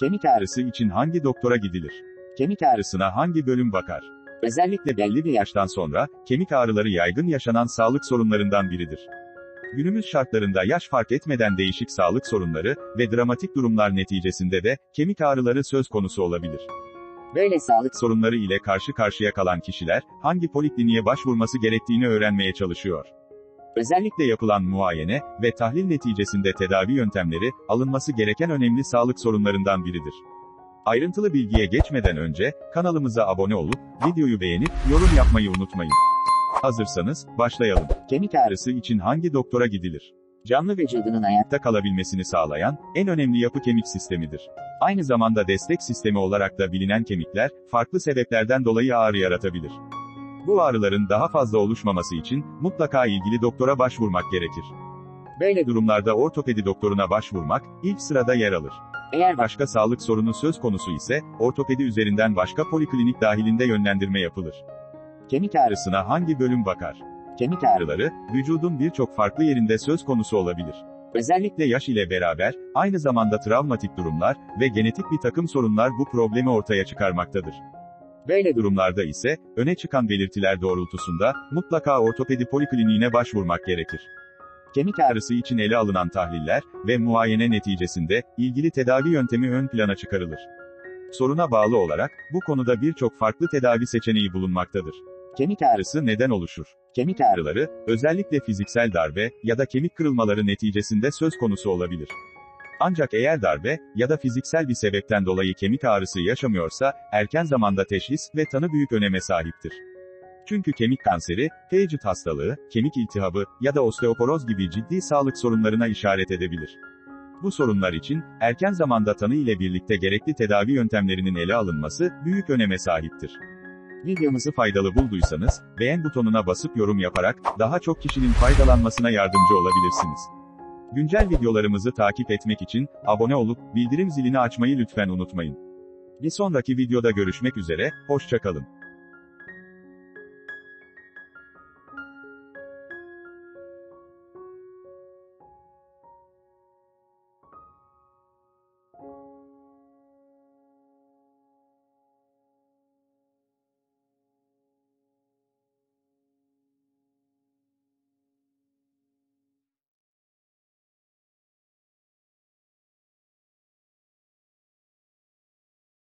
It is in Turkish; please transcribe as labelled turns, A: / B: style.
A: Kemik ağrısı için hangi doktora gidilir? Kemik ağrısına hangi bölüm bakar? Özellikle belli bir yaştan sonra, kemik ağrıları yaygın yaşanan sağlık sorunlarından biridir. Günümüz şartlarında yaş fark etmeden değişik sağlık sorunları ve dramatik durumlar neticesinde de kemik ağrıları söz konusu olabilir. Böyle sağlık sorunları ile karşı karşıya kalan kişiler, hangi polikliniğe başvurması gerektiğini öğrenmeye çalışıyor. Özellikle yapılan muayene ve tahlil neticesinde tedavi yöntemleri, alınması gereken önemli sağlık sorunlarından biridir. Ayrıntılı bilgiye geçmeden önce, kanalımıza abone olup, videoyu beğenip, yorum yapmayı unutmayın. Hazırsanız, başlayalım. Kemik ağrısı için hangi doktora gidilir? Canlı vücudunun ayakta kalabilmesini sağlayan, en önemli yapı kemik sistemidir. Aynı zamanda destek sistemi olarak da bilinen kemikler, farklı sebeplerden dolayı ağrı yaratabilir. Bu ağrıların daha fazla oluşmaması için, mutlaka ilgili doktora başvurmak gerekir. Böyle durumlarda ortopedi doktoruna başvurmak, ilk sırada yer alır. Eğer başka sağlık sorunu söz konusu ise, ortopedi üzerinden başka poliklinik dahilinde yönlendirme yapılır. Kemik ağrısına hangi bölüm bakar? Kemik ağrıları, vücudun birçok farklı yerinde söz konusu olabilir. Özellikle yaş ile beraber, aynı zamanda travmatik durumlar ve genetik bir takım sorunlar bu problemi ortaya çıkarmaktadır. Böyle durumlarda ise, öne çıkan belirtiler doğrultusunda, mutlaka ortopedi polikliniğine başvurmak gerekir. Kemik ağrısı için ele alınan tahliller ve muayene neticesinde, ilgili tedavi yöntemi ön plana çıkarılır. Soruna bağlı olarak, bu konuda birçok farklı tedavi seçeneği bulunmaktadır. Kemik ağrısı neden oluşur? Kemik ağrıları, özellikle fiziksel darbe ya da kemik kırılmaları neticesinde söz konusu olabilir. Ancak eğer darbe ya da fiziksel bir sebepten dolayı kemik ağrısı yaşamıyorsa, erken zamanda teşhis ve tanı büyük öneme sahiptir. Çünkü kemik kanseri, Paget hastalığı, kemik iltihabı ya da osteoporoz gibi ciddi sağlık sorunlarına işaret edebilir. Bu sorunlar için, erken zamanda tanı ile birlikte gerekli tedavi yöntemlerinin ele alınması, büyük öneme sahiptir. Videomuzu faydalı bulduysanız, beğen butonuna basıp yorum yaparak, daha çok kişinin faydalanmasına yardımcı olabilirsiniz. Güncel videolarımızı takip etmek için, abone olup, bildirim zilini açmayı lütfen unutmayın. Bir sonraki videoda görüşmek üzere, hoşçakalın.